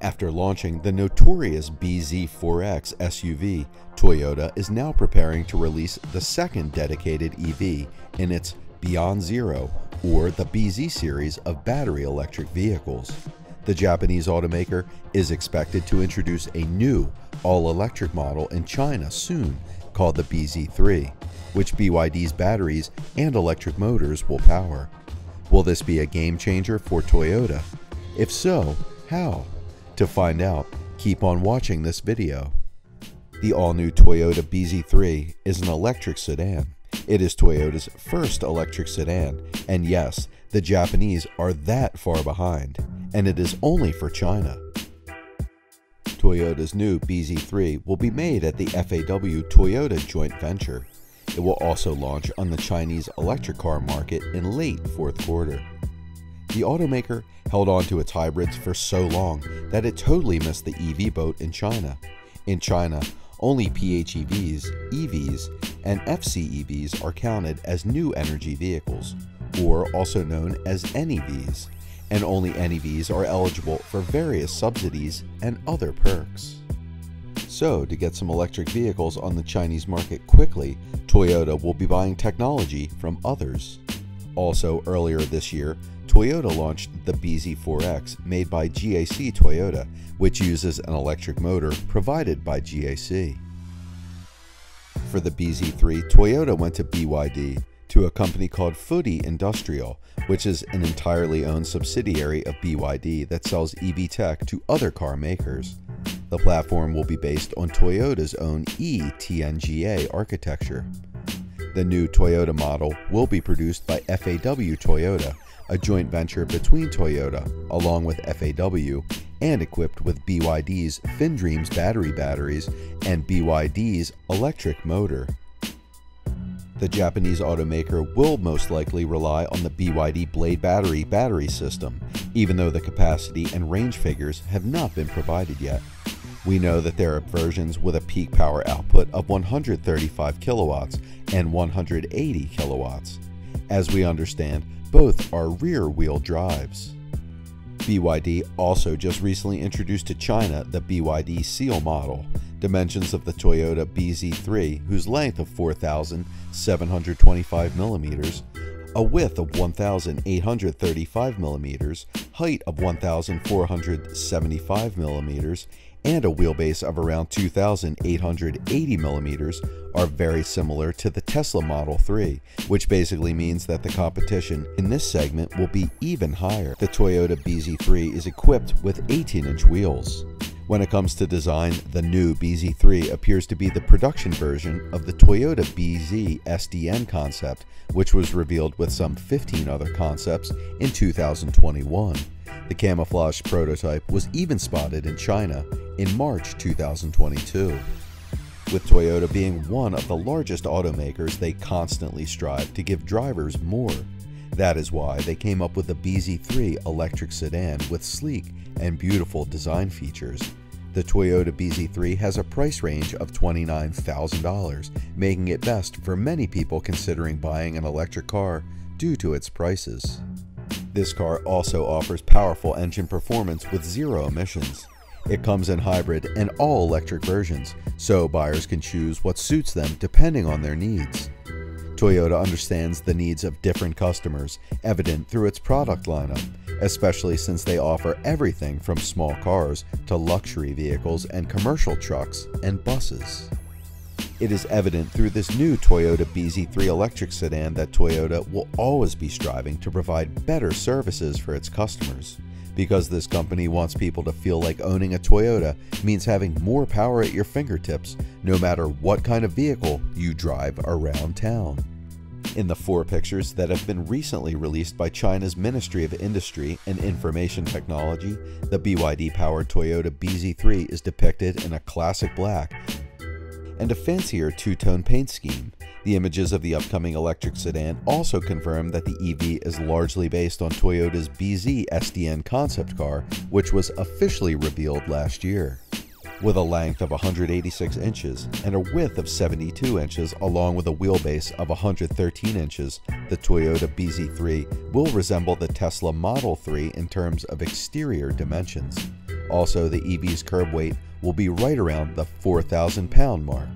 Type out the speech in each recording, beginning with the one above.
After launching the notorious BZ4X SUV, Toyota is now preparing to release the second dedicated EV in its Beyond Zero or the BZ series of battery electric vehicles. The Japanese automaker is expected to introduce a new all-electric model in China soon called the BZ3, which BYD's batteries and electric motors will power. Will this be a game changer for Toyota? If so, how? To find out, keep on watching this video. The all-new Toyota BZ3 is an electric sedan. It is Toyota's first electric sedan, and yes, the Japanese are that far behind, and it is only for China. Toyota's new BZ3 will be made at the FAW Toyota joint venture. It will also launch on the Chinese electric car market in late fourth quarter. The automaker held on to its hybrids for so long that it totally missed the EV boat in China. In China, only PHEVs, EVs, and FCEVs are counted as new energy vehicles, or also known as NEVs, and only NEVs are eligible for various subsidies and other perks. So, to get some electric vehicles on the Chinese market quickly, Toyota will be buying technology from others. Also, earlier this year, Toyota launched the BZ4X made by GAC Toyota, which uses an electric motor provided by GAC. For the BZ3, Toyota went to BYD, to a company called Fudi Industrial, which is an entirely owned subsidiary of BYD that sells EV tech to other car makers. The platform will be based on Toyota's own eTNGA architecture. The new Toyota model will be produced by FAW Toyota, a joint venture between Toyota, along with FAW, and equipped with BYD's FinDreams battery batteries and BYD's electric motor. The Japanese automaker will most likely rely on the BYD Blade Battery battery system, even though the capacity and range figures have not been provided yet. We know that there are versions with a peak power output of 135 kilowatts and 180 kilowatts. As we understand, both are rear-wheel drives. BYD also just recently introduced to China the BYD Seal model, dimensions of the Toyota BZ3, whose length of 4,725 millimeters, a width of 1,835 millimeters, height of 1,475 millimeters, and a wheelbase of around 2,880 millimeters are very similar to the Tesla Model 3, which basically means that the competition in this segment will be even higher. The Toyota BZ3 is equipped with 18-inch wheels. When it comes to design, the new BZ3 appears to be the production version of the Toyota BZ SDN concept, which was revealed with some 15 other concepts in 2021. The camouflage prototype was even spotted in China in March 2022. With Toyota being one of the largest automakers, they constantly strive to give drivers more. That is why they came up with the BZ3 electric sedan with sleek and beautiful design features. The Toyota BZ3 has a price range of $29,000, making it best for many people considering buying an electric car due to its prices. This car also offers powerful engine performance with zero emissions. It comes in hybrid and all electric versions, so buyers can choose what suits them depending on their needs. Toyota understands the needs of different customers, evident through its product lineup, especially since they offer everything from small cars to luxury vehicles and commercial trucks and buses. It is evident through this new Toyota BZ3 electric sedan that Toyota will always be striving to provide better services for its customers. Because this company wants people to feel like owning a Toyota means having more power at your fingertips, no matter what kind of vehicle you drive around town. In the four pictures that have been recently released by China's Ministry of Industry and Information Technology, the BYD powered Toyota BZ3 is depicted in a classic black and a fancier two tone paint scheme. The images of the upcoming electric sedan also confirm that the EV is largely based on Toyota's BZ SDN concept car, which was officially revealed last year. With a length of 186 inches and a width of 72 inches, along with a wheelbase of 113 inches, the Toyota BZ3 will resemble the Tesla Model 3 in terms of exterior dimensions. Also, the EV's curb weight will be right around the 4,000 pound mark.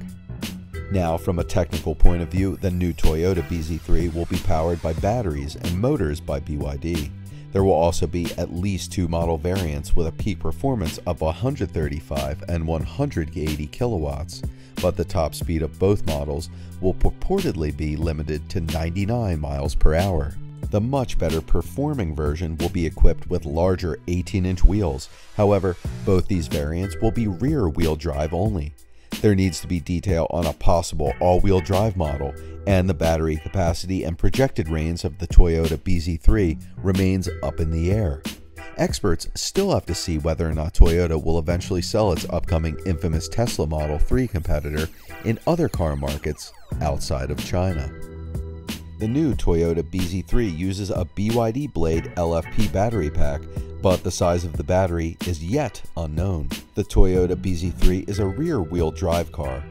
Now, from a technical point of view, the new Toyota BZ3 will be powered by batteries and motors by BYD. There will also be at least two model variants with a peak performance of 135 and 180 kilowatts, but the top speed of both models will purportedly be limited to 99 miles per hour. The much better performing version will be equipped with larger 18 inch wheels. However, both these variants will be rear wheel drive only. There needs to be detail on a possible all wheel drive model, and the battery capacity and projected range of the Toyota BZ3 remains up in the air. Experts still have to see whether or not Toyota will eventually sell its upcoming infamous Tesla Model 3 competitor in other car markets outside of China. The new Toyota BZ3 uses a BYD Blade LFP battery pack, but the size of the battery is yet unknown. The Toyota BZ3 is a rear-wheel drive car.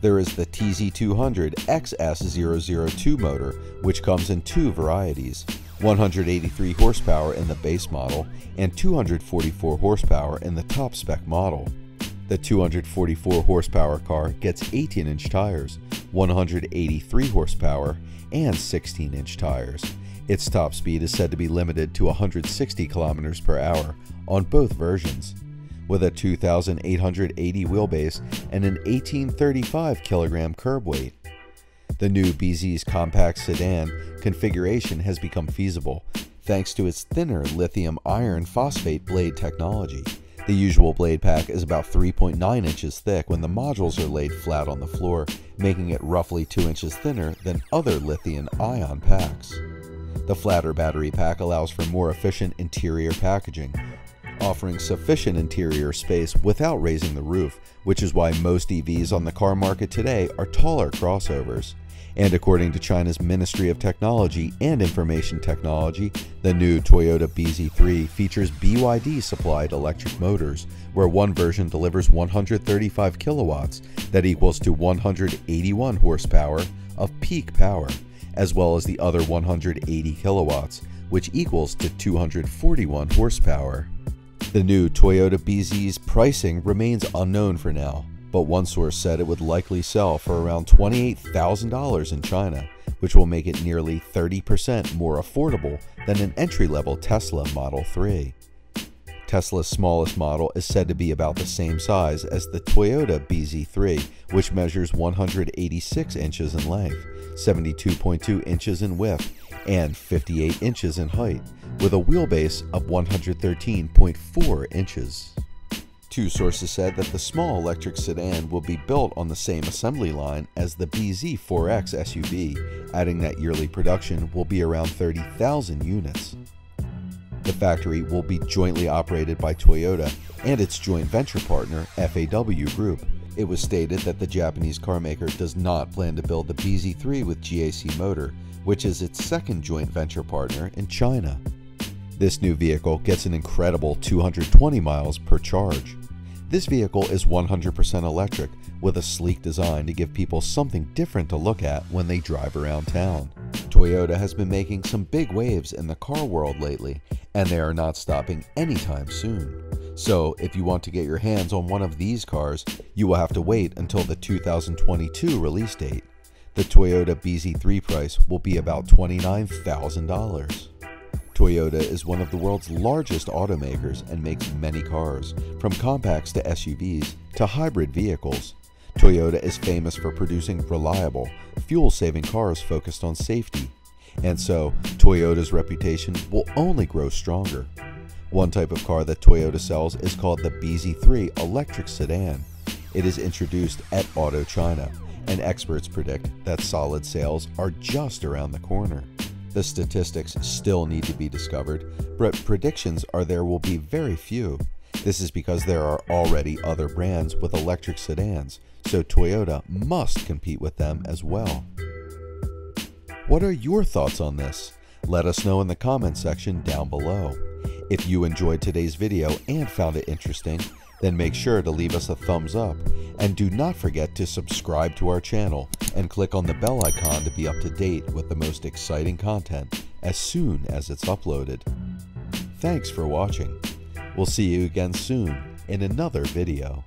There is the TZ200 XS002 motor, which comes in two varieties 183 horsepower in the base model and 244 horsepower in the top spec model. The 244 horsepower car gets 18 inch tires, 183 horsepower, and 16 inch tires. Its top speed is said to be limited to 160 kilometers per hour on both versions. With a 2,880 wheelbase and an 1835 kilogram curb weight. The new BZ's compact sedan configuration has become feasible thanks to its thinner lithium iron phosphate blade technology. The usual blade pack is about 3.9 inches thick when the modules are laid flat on the floor, making it roughly 2 inches thinner than other lithium ion packs. The flatter battery pack allows for more efficient interior packaging, offering sufficient interior space without raising the roof, which is why most EVs on the car market today are taller crossovers. And according to China's Ministry of Technology and Information Technology, the new Toyota BZ3 features BYD supplied electric motors, where one version delivers 135 kilowatts, that equals to 181 horsepower of peak power, as well as the other 180 kilowatts, which equals to 241 horsepower. The new Toyota BZ's pricing remains unknown for now, but one source said it would likely sell for around $28,000 in China, which will make it nearly 30% more affordable than an entry level Tesla Model 3. Tesla's smallest model is said to be about the same size as the Toyota BZ3, which measures 186 inches in length, 72.2 inches in width, and 58 inches in height, with a wheelbase of 113.4 inches. Two sources said that the small electric sedan will be built on the same assembly line as the BZ4X SUV, adding that yearly production will be around 30,000 units. The factory will be jointly operated by Toyota and its joint venture partner, FAW Group. It was stated that the Japanese carmaker does not plan to build the BZ3 with GAC Motor, which is its second joint venture partner in China. This new vehicle gets an incredible 220 miles per charge. This vehicle is 100% electric with a sleek design to give people something different to look at when they drive around town. Toyota has been making some big waves in the car world lately, and they are not stopping anytime soon. So, if you want to get your hands on one of these cars, you will have to wait until the 2022 release date. The Toyota BZ3 price will be about $29,000. Toyota is one of the world's largest automakers and makes many cars, from compacts to SUVs to hybrid vehicles. Toyota is famous for producing reliable, fuel saving cars focused on safety. And so, Toyota's reputation will only grow stronger. One type of car that Toyota sells is called the BZ3 electric sedan. It is introduced at Auto China, and experts predict that solid sales are just around the corner. The statistics still need to be discovered, but predictions are there will be very few. This is because there are already other brands with electric sedans, so Toyota must compete with them as well. What are your thoughts on this? Let us know in the comment section down below. If you enjoyed today's video and found it interesting, then make sure to leave us a thumbs up and do not forget to subscribe to our channel and click on the bell icon to be up to date with the most exciting content as soon as it's uploaded. Thanks for watching. We'll see you again soon in another video.